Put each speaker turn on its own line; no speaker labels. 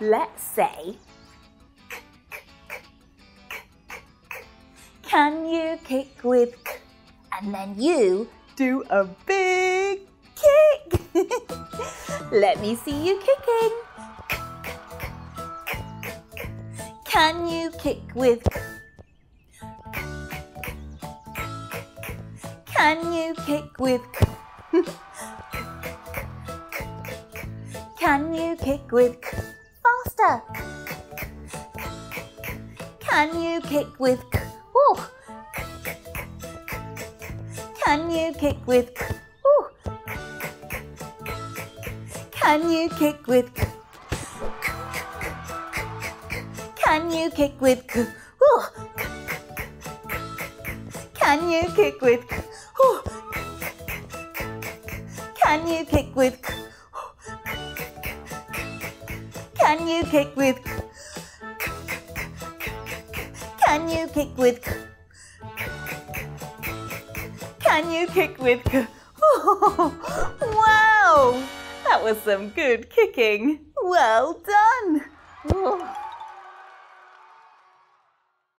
Let's say, can you kick with? And then you do a big kick. Let me see you kicking. Can you kick with? Can you kick with? Can you kick with? Faster. Can you kick with k? Ooh. Can you kick with k? Ooh. Can you kick with k? Can you kick with k? Ooh. Can you kick with k? Ooh. Can you kick with k? Can you kick with k? Can you kick with k? Can you kick with k? wow! That was some good kicking. Well done.